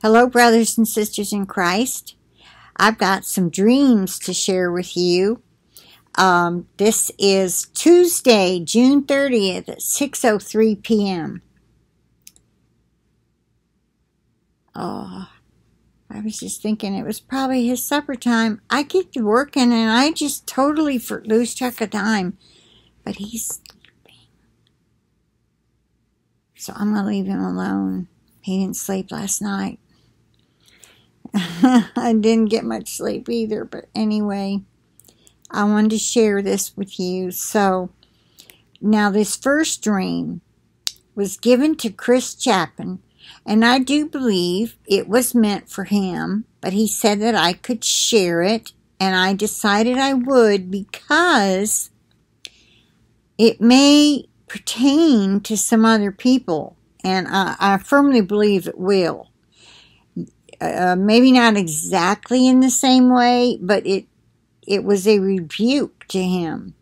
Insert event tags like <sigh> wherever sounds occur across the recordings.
Hello, brothers and sisters in Christ. I've got some dreams to share with you. Um, this is Tuesday, June 30th at 6.03 p.m. Oh, I was just thinking it was probably his supper time. I get to working and I just totally lose track of time. But he's sleeping. So I'm going to leave him alone. He didn't sleep last night. <laughs> I didn't get much sleep either, but anyway, I wanted to share this with you. So, now this first dream was given to Chris Chapin, and I do believe it was meant for him, but he said that I could share it, and I decided I would because it may pertain to some other people, and I, I firmly believe it will uh, maybe not exactly in the same way, but it it was a rebuke to him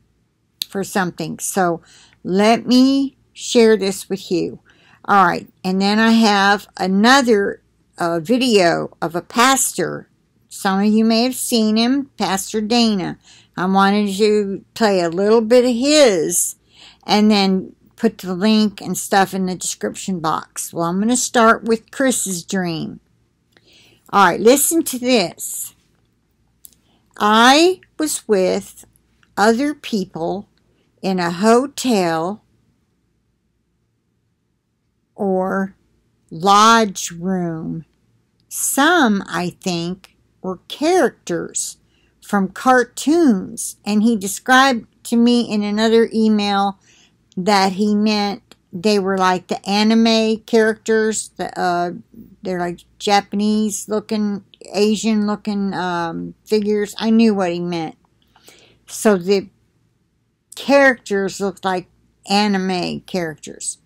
for something. So let me share this with you. All right, and then I have another uh, video of a pastor. Some of you may have seen him, Pastor Dana. I wanted to play a little bit of his and then put the link and stuff in the description box. Well, I'm going to start with Chris's dream. All right, listen to this. I was with other people in a hotel or lodge room. Some, I think, were characters from cartoons, and he described to me in another email that he meant they were like the anime characters. The, uh, they're like Japanese looking, Asian looking um, figures. I knew what he meant. So the characters looked like anime characters.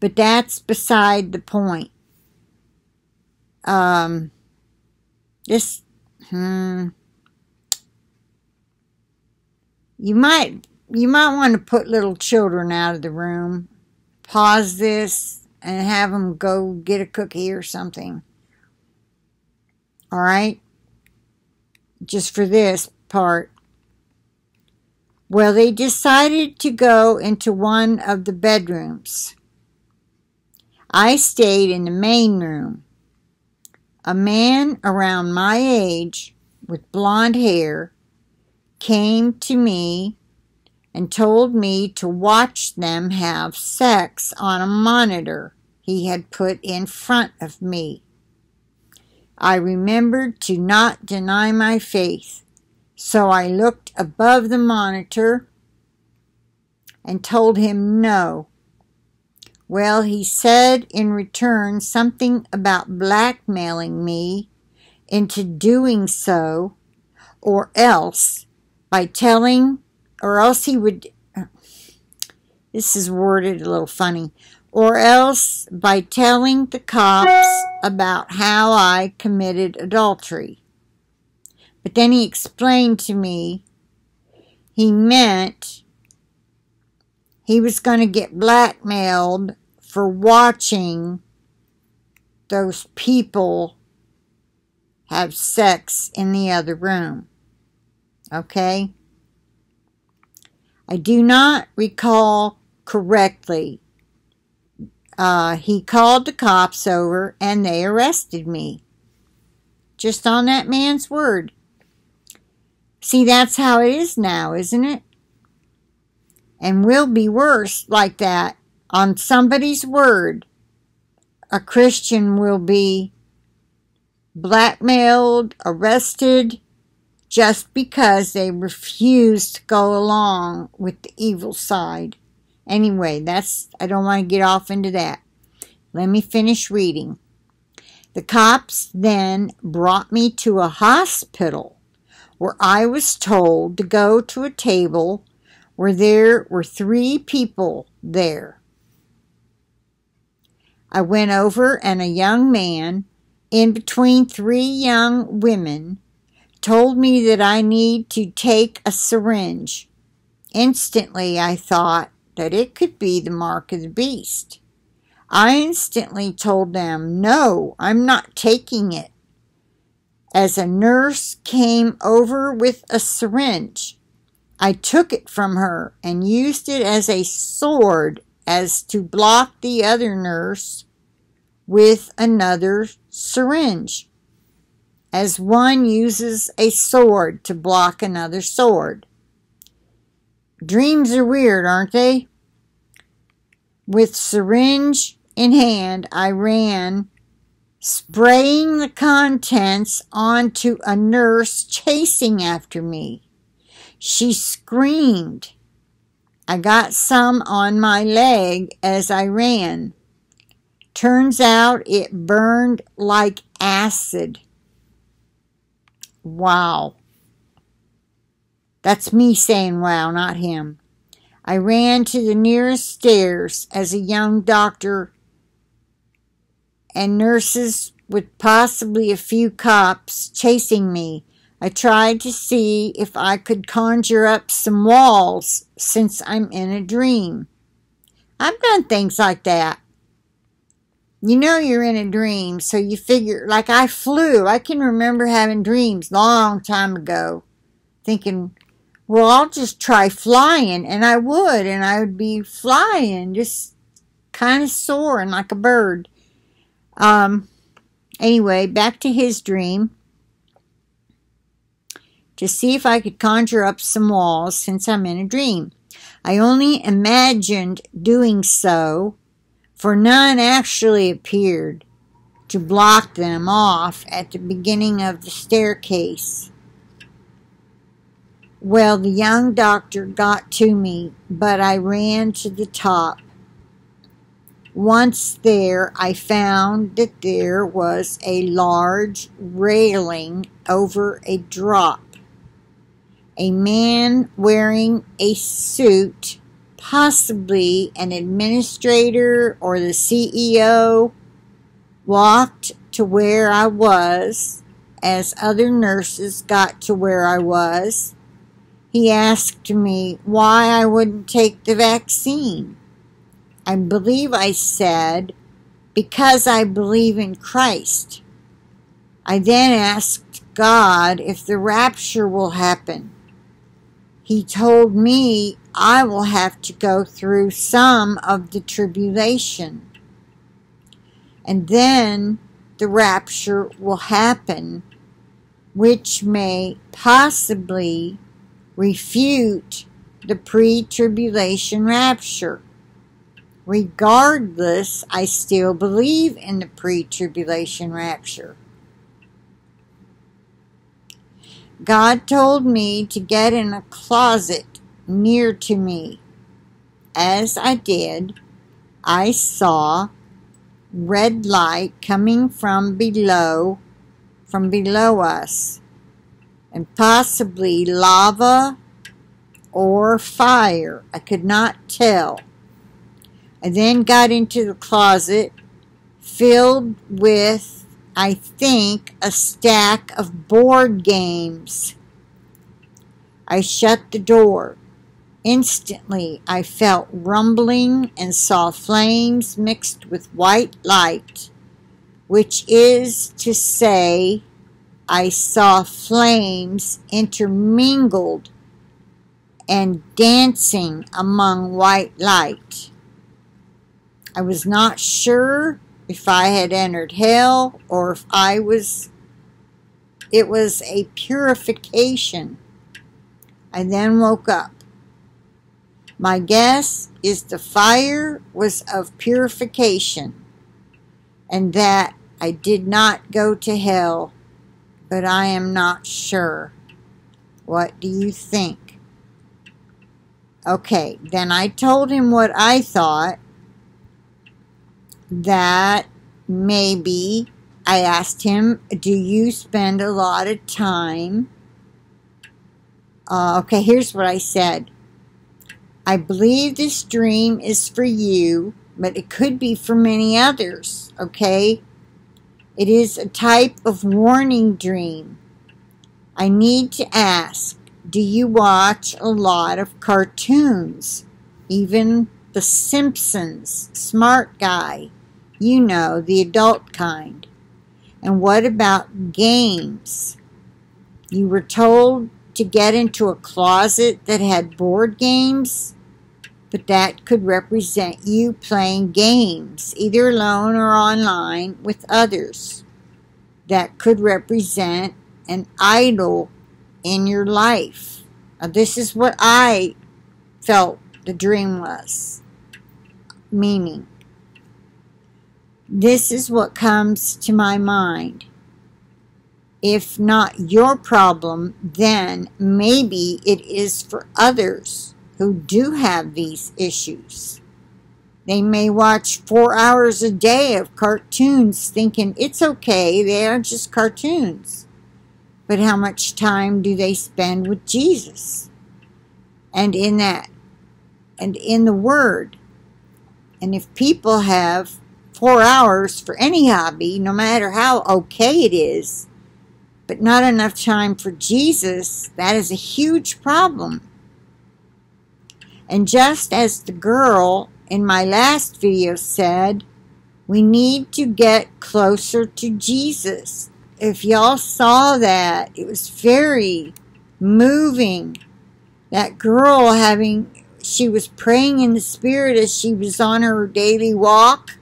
But that's beside the point. Um, this, hmm, you might you might want to put little children out of the room pause this and have them go get a cookie or something. All right? Just for this part. Well, they decided to go into one of the bedrooms. I stayed in the main room. A man around my age with blonde hair came to me and told me to watch them have sex on a monitor he had put in front of me. I remembered to not deny my faith, so I looked above the monitor and told him no. Well, he said in return something about blackmailing me into doing so, or else by telling or else he would, this is worded a little funny, or else by telling the cops about how I committed adultery. But then he explained to me he meant he was going to get blackmailed for watching those people have sex in the other room. Okay? I do not recall correctly. Uh, he called the cops over and they arrested me. Just on that man's word. See, that's how it is now, isn't it? And will be worse like that on somebody's word. A Christian will be blackmailed, arrested, just because they refuse to go along with the evil side. Anyway, that's I don't want to get off into that. Let me finish reading. The cops then brought me to a hospital where I was told to go to a table where there were three people there. I went over and a young man in between three young women told me that I need to take a syringe. Instantly, I thought that it could be the mark of the beast. I instantly told them, no, I'm not taking it. As a nurse came over with a syringe, I took it from her and used it as a sword as to block the other nurse with another syringe, as one uses a sword to block another sword. Dreams are weird, aren't they? With syringe in hand, I ran, spraying the contents onto a nurse chasing after me. She screamed. I got some on my leg as I ran. Turns out it burned like acid. Wow. That's me saying wow, not him. I ran to the nearest stairs as a young doctor and nurses with possibly a few cops chasing me. I tried to see if I could conjure up some walls since I'm in a dream. I've done things like that. You know you're in a dream, so you figure, like I flew. I can remember having dreams long time ago, thinking, well, I'll just try flying. And I would, and I would be flying, just kind of soaring like a bird. Um, anyway, back to his dream to see if I could conjure up some walls since I'm in a dream. I only imagined doing so, for none actually appeared to block them off at the beginning of the staircase. Well, the young doctor got to me, but I ran to the top. Once there, I found that there was a large railing over a drop a man wearing a suit, possibly an administrator or the CEO, walked to where I was as other nurses got to where I was. He asked me why I wouldn't take the vaccine. I believe I said, because I believe in Christ. I then asked God if the rapture will happen he told me I will have to go through some of the tribulation. And then the rapture will happen, which may possibly refute the pre tribulation rapture. Regardless, I still believe in the pre tribulation rapture. God told me to get in a closet near to me. As I did, I saw red light coming from below, from below us, and possibly lava or fire. I could not tell. I then got into the closet filled with I think, a stack of board games. I shut the door. Instantly, I felt rumbling and saw flames mixed with white light, which is to say, I saw flames intermingled and dancing among white light. I was not sure if I had entered hell or if I was, it was a purification. I then woke up. My guess is the fire was of purification and that I did not go to hell, but I am not sure. What do you think? Okay, then I told him what I thought that maybe I asked him, Do you spend a lot of time? Uh, okay, here's what I said I believe this dream is for you, but it could be for many others, okay? It is a type of warning dream. I need to ask Do you watch a lot of cartoons? Even The Simpsons, Smart Guy, You know, the adult kind. And what about games? You were told to get into a closet that had board games, but that could represent you playing games, either alone or online with others. That could represent an idol in your life. Now, this is what I felt the dream was. Meaning, this is what comes to my mind. If not your problem, then maybe it is for others who do have these issues. They may watch four hours a day of cartoons thinking it's okay, they are just cartoons. But how much time do they spend with Jesus? And in that, and in the Word. And if people have four hours for any hobby, no matter how okay it is, but not enough time for Jesus, that is a huge problem. And just as the girl in my last video said, we need to get closer to Jesus. If y'all saw that, it was very moving. That girl having, she was praying in the Spirit as she was on her daily walk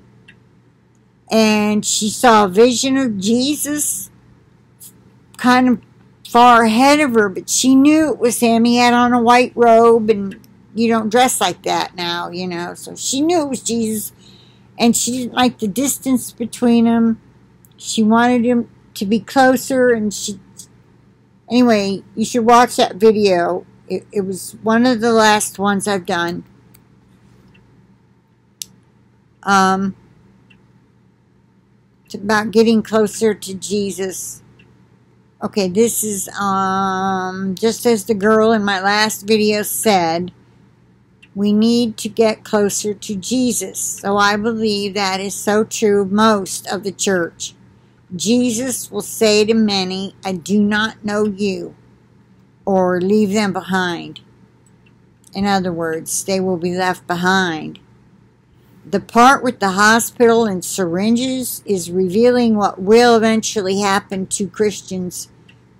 and she saw a vision of Jesus kind of far ahead of her, but she knew it was him. He had on a white robe, and you don't dress like that now, you know. So she knew it was Jesus, and she didn't like the distance between them. She wanted him to be closer, and she. Anyway, you should watch that video. It, it was one of the last ones I've done. Um, it's about getting closer to Jesus. Okay, this is um, just as the girl in my last video said, we need to get closer to Jesus. So I believe that is so true of most of the church. Jesus will say to many, I do not know you, or leave them behind. In other words, they will be left behind. The part with the hospital and syringes is revealing what will eventually happen to Christians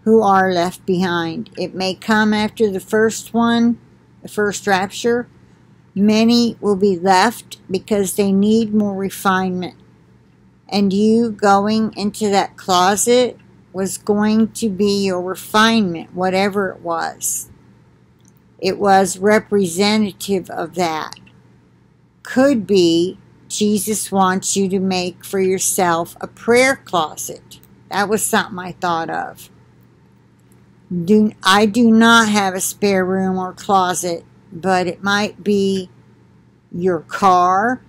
who are left behind. It may come after the first one, the first rapture. Many will be left because they need more refinement. And you going into that closet was going to be your refinement, whatever it was. It was representative of that could be Jesus wants you to make for yourself a prayer closet. That was something I thought of. Do, I do not have a spare room or closet, but it might be your car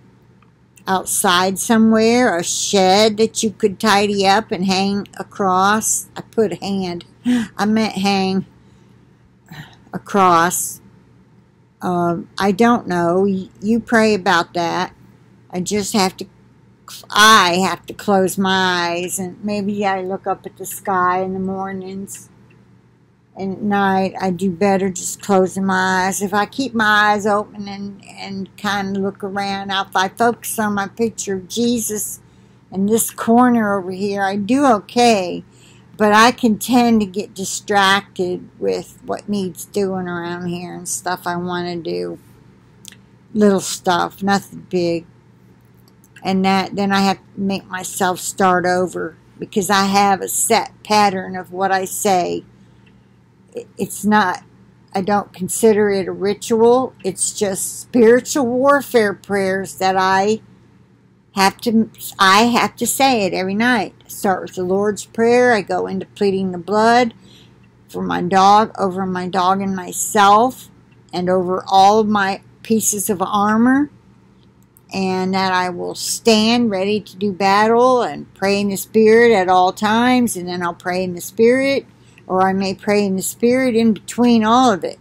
outside somewhere, a shed that you could tidy up and hang across. I put hand, I meant hang across um, I don't know. You pray about that. I just have to, I have to close my eyes and maybe I look up at the sky in the mornings. And at night, I do better just closing my eyes. If I keep my eyes open and, and kind of look around, if I focus on my picture of Jesus in this corner over here, I do okay but I can tend to get distracted with what needs doing around here and stuff I want to do. Little stuff, nothing big. And that then I have to make myself start over because I have a set pattern of what I say. It's not, I don't consider it a ritual. It's just spiritual warfare prayers that I have to I have to say it every night. Start with the Lord's Prayer. I go into pleading the blood for my dog, over my dog and myself, and over all of my pieces of armor. And that I will stand ready to do battle and pray in the Spirit at all times. And then I'll pray in the Spirit, or I may pray in the Spirit in between all of it.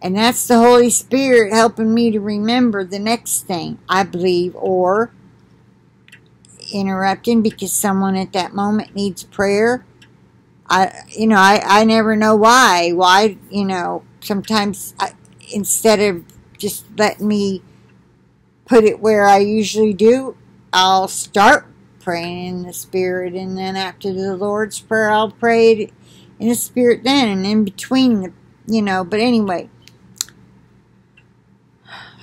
And that's the Holy Spirit helping me to remember the next thing, I believe, or interrupting because someone at that moment needs prayer. I, you know, I, I never know why. Why, you know, sometimes I, instead of just letting me put it where I usually do, I'll start praying in the Spirit, and then after the Lord's Prayer, I'll pray in the Spirit then, and in between you know, but anyway.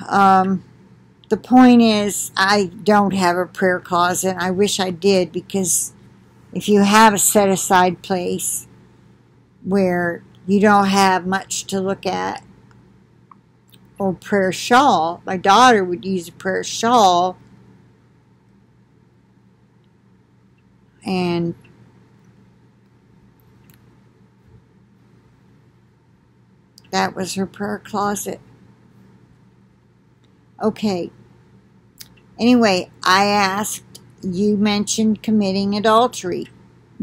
Um, the point is, I don't have a prayer closet. I wish I did because if you have a set aside place where you don't have much to look at, or prayer shawl, my daughter would use a prayer shawl and that was her prayer closet. Okay, Anyway, I asked, you mentioned committing adultery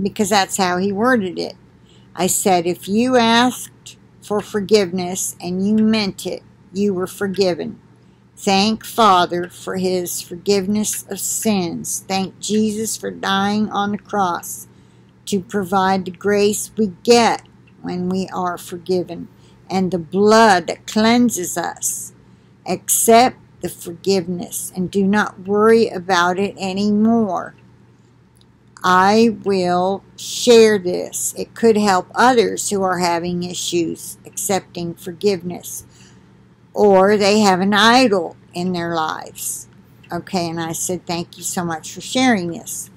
because that's how he worded it. I said, if you asked for forgiveness and you meant it, you were forgiven. Thank Father for his forgiveness of sins. Thank Jesus for dying on the cross to provide the grace we get when we are forgiven and the blood that cleanses us. Accept the forgiveness and do not worry about it anymore. I will share this. It could help others who are having issues accepting forgiveness or they have an idol in their lives. Okay, and I said, Thank you so much for sharing this.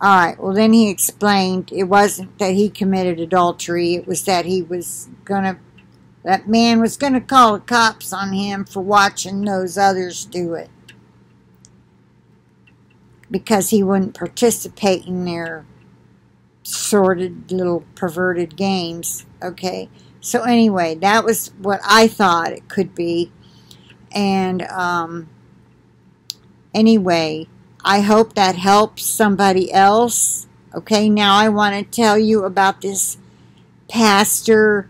All right, well, then he explained it wasn't that he committed adultery, it was that he was going to that man was going to call the cops on him for watching those others do it. Because he wouldn't participate in their sordid little perverted games. Okay. So anyway, that was what I thought it could be. And um, anyway, I hope that helps somebody else. Okay, now I want to tell you about this pastor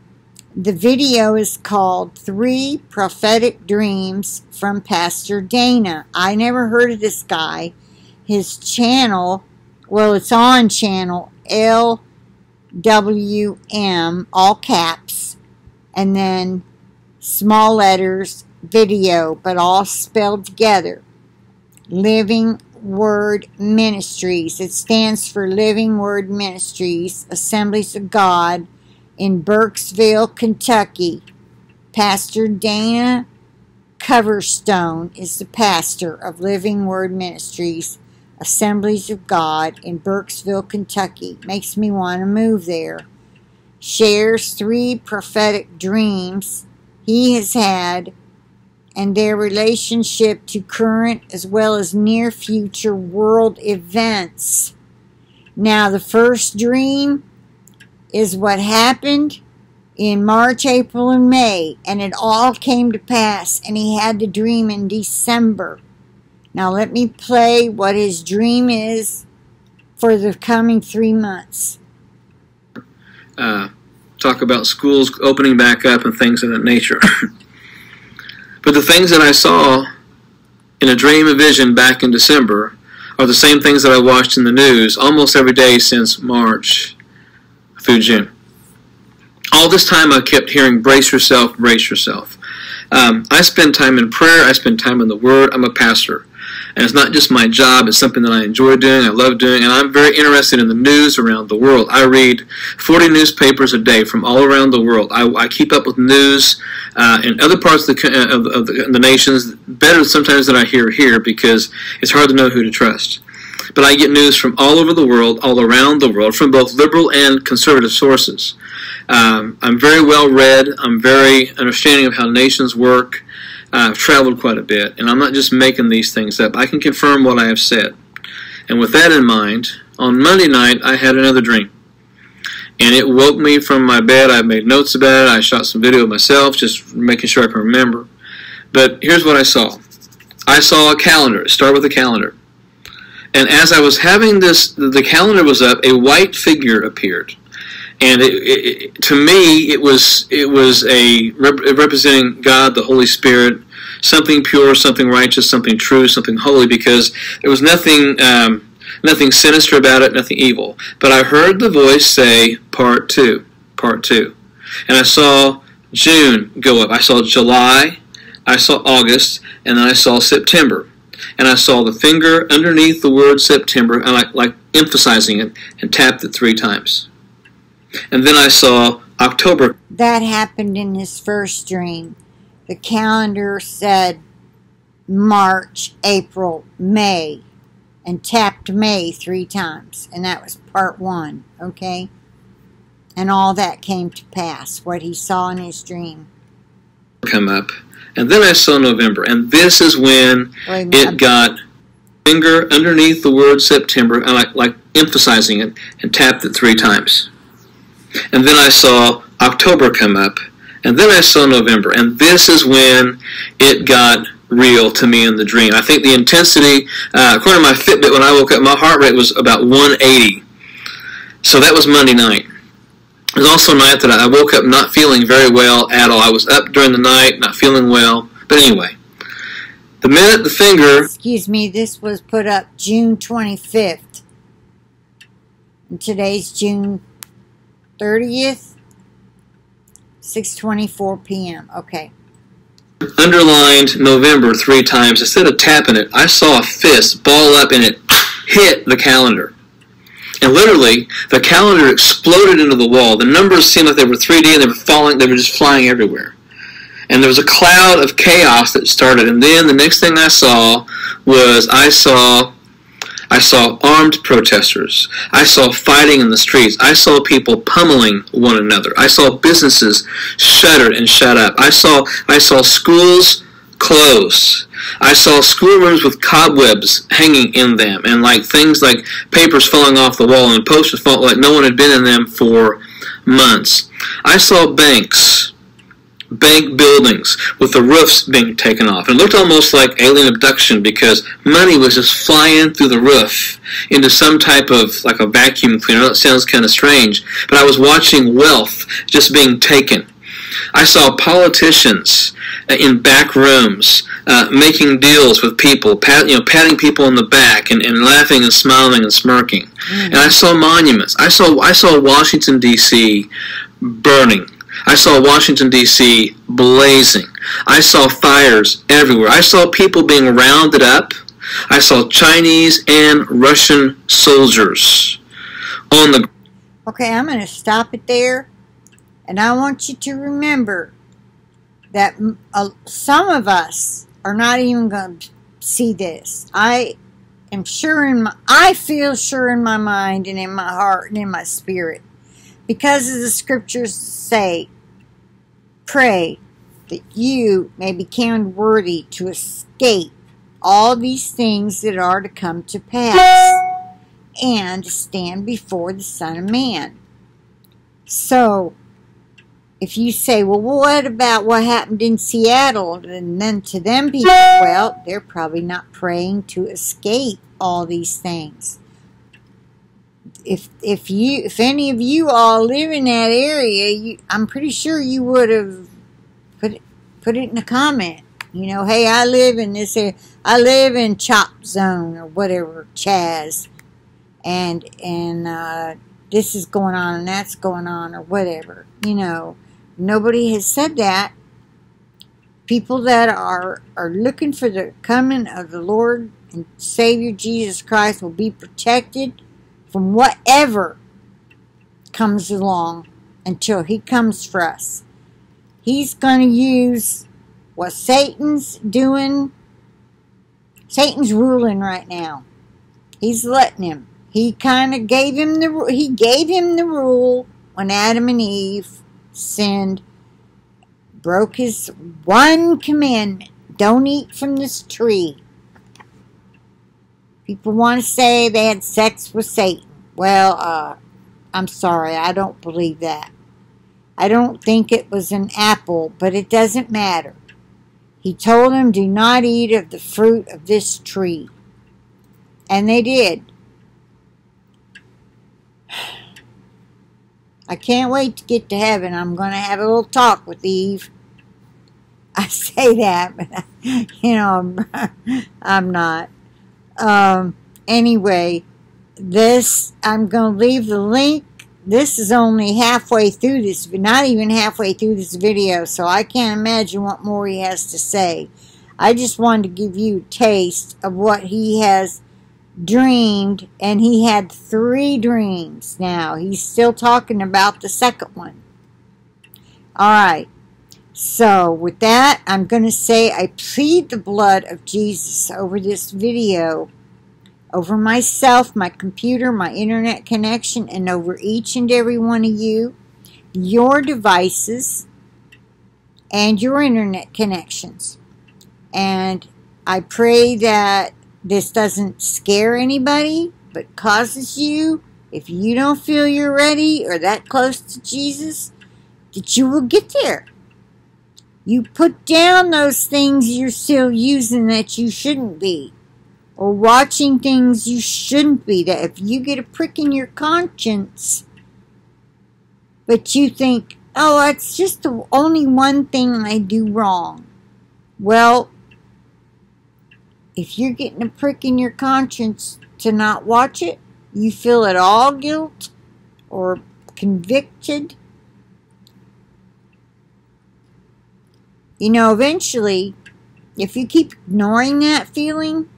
the video is called Three Prophetic Dreams from Pastor Dana. I never heard of this guy. His channel, well, it's on channel LWM, all caps, and then small letters, video, but all spelled together. Living Word Ministries. It stands for Living Word Ministries, Assemblies of God in Burkesville, Kentucky. Pastor Dana Coverstone is the pastor of Living Word Ministries, Assemblies of God in Burkesville, Kentucky. Makes me want to move there. Shares three prophetic dreams he has had and their relationship to current as well as near future world events. Now, the first dream is what happened in March, April, and May, and it all came to pass, and he had the dream in December. Now, let me play what his dream is for the coming three months. Uh, talk about schools opening back up and things of that nature. <laughs> but the things that I saw in a dream of vision back in December are the same things that I watched in the news almost every day since March through June. All this time I kept hearing, brace yourself, brace yourself. Um, I spend time in prayer, I spend time in the Word, I'm a pastor. And it's not just my job, it's something that I enjoy doing, I love doing, and I'm very interested in the news around the world. I read 40 newspapers a day from all around the world. I, I keep up with news uh, in other parts of the, of, of the, the nations better sometimes than I hear here because it's hard to know who to trust but I get news from all over the world, all around the world, from both liberal and conservative sources. Um, I'm very well read. I'm very understanding of how nations work. I've traveled quite a bit, and I'm not just making these things up. I can confirm what I have said. And with that in mind, on Monday night, I had another dream. And it woke me from my bed. I made notes about it. I shot some video of myself, just making sure I can remember. But here's what I saw I saw a calendar. Start with a calendar. And as I was having this, the calendar was up, a white figure appeared. And it, it, to me, it was it was a rep- representing God, the Holy Spirit, something pure, something righteous, something true, something holy, because there was nothing um, nothing sinister about it, nothing evil. But I heard the voice say, "Part two, part two," and I saw June go up. I saw July, I saw August, and then I saw September. and I saw the finger underneath the word September, and like, like emphasizing it, and tapped it three times. And then I saw October. That happened in his first dream. The calendar said March, April, May, and tapped May three times. And that was part one, okay? And all that came to pass, what he saw in his dream. Come up. And then I saw November. And this is when it got finger underneath the word September, and like, like emphasizing it, and tapped it three times. And then I saw October come up. And then I saw November. And this is when it got real to me in the dream. I think the intensity, uh, according to my Fitbit, when I woke up, my heart rate was about 180. So that was Monday night. It was also a night that I woke up not feeling very well at all. I was up during the night, not feeling well. But anyway, the minute the finger. Excuse me, this was put up June 25th. And today's June 30th, 6.24 p.m. Okay underlined November three times. Instead of tapping it, I saw a fist ball up and it hit the calendar. And literally, the calendar exploded into the wall. The numbers seemed like they were 3D and they were falling, they were just flying everywhere. And there was a cloud of chaos that started. And then the next thing I saw was I saw I saw armed protesters. I saw fighting in the streets. I saw people pummeling one another. I saw businesses shuttered and shut up. I saw I saw schools close. I saw schoolrooms with cobwebs hanging in them and like things like papers falling off the wall and posters falling like no one had been in them for months. I saw banks bank buildings with the roofs being taken off. It looked almost like alien abduction because money was just flying through the roof into some type of like a vacuum cleaner. That sounds kind of strange, but I was watching wealth just being taken. I saw politicians in back rooms uh, making deals with people, pat, you know, patting people on the back and, and laughing and smiling and smirking. Mm-hmm. And I saw monuments. I saw I saw Washington D.C. burning I saw Washington, D.C. blazing. I saw fires everywhere. I saw people being rounded up. I saw Chinese and Russian soldiers on the. Okay, I'm going to stop it there. And I want you to remember that uh, some of us are not even going to see this. I am sure in my, I feel sure in my mind and in my heart and in my spirit because as the scriptures say, pray that you may be counted worthy to escape all these things that are to come to pass and stand before the Son of Man. So, if you say, well, what about what happened in Seattle? And then to them people, well, they're probably not praying to escape all these things if if you if any of you all live in that area, you, I'm pretty sure you would have put put it in a comment. You know, hey, I live in this area. I live in Chop Zone or whatever, Chaz, and and uh, this is going on and that's going on or whatever. You know, nobody has said that. People that are are looking for the coming of the Lord and Savior Jesus Christ will be protected from whatever comes along until he comes for us. He's going to use what Satan's doing. Satan's ruling right now. He's letting him. He kind of gave him the he gave him the rule when Adam and Eve sinned, broke his one commandment: don't eat from this tree. People want to say they had sex with Satan. Well, uh, I'm sorry, I don't believe that. I don't think it was an apple, but it doesn't matter. He told them, Do not eat of the fruit of this tree. And they did. <sighs> I can't wait to get to heaven. I'm going to have a little talk with Eve. <laughs> I say that, but, <laughs> you know, I'm, <laughs> I'm not. Um, anyway, this, I'm going to leave the link. This is only halfway through this, not even halfway through this video, so I can't imagine what more he has to say. I just wanted to give you a taste of what he has dreamed, and he had three dreams now. He's still talking about the second one. All right. So, with that, I'm going to say I plead the blood of Jesus over this video, over myself, my computer, my internet connection, and over each and every one of you, your devices, and your internet connections. And I pray that this doesn't scare anybody, but causes you, if you don't feel you're ready or that close to Jesus, that you will get there. You put down those things you're still using that you shouldn't be, or watching things you shouldn't be. That if you get a prick in your conscience, but you think, oh, it's just the only one thing I do wrong. Well, if you're getting a prick in your conscience to not watch it, you feel at all guilt or convicted, you know, eventually, if you keep ignoring that feeling,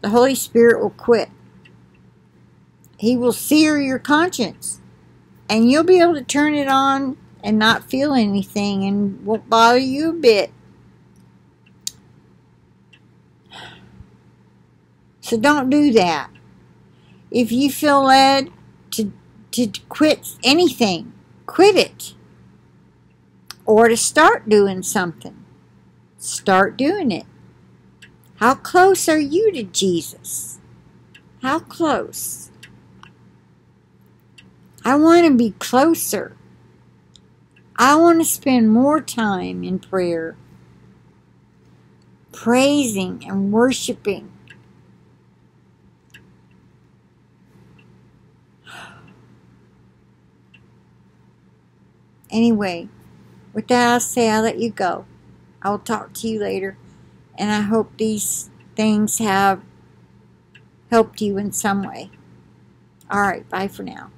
the Holy Spirit will quit. He will sear your conscience, and you'll be able to turn it on and not feel anything and won't bother you a bit. So don't do that. If you feel led to, to quit anything, quit it. Or to start doing something, start doing it. How close are you to Jesus? How close? I want to be closer. I want to spend more time in prayer, praising and worshiping Anyway, with that, I'll say I'll let you go. I'll talk to you later, and I hope these things have helped you in some way. All right, bye for now.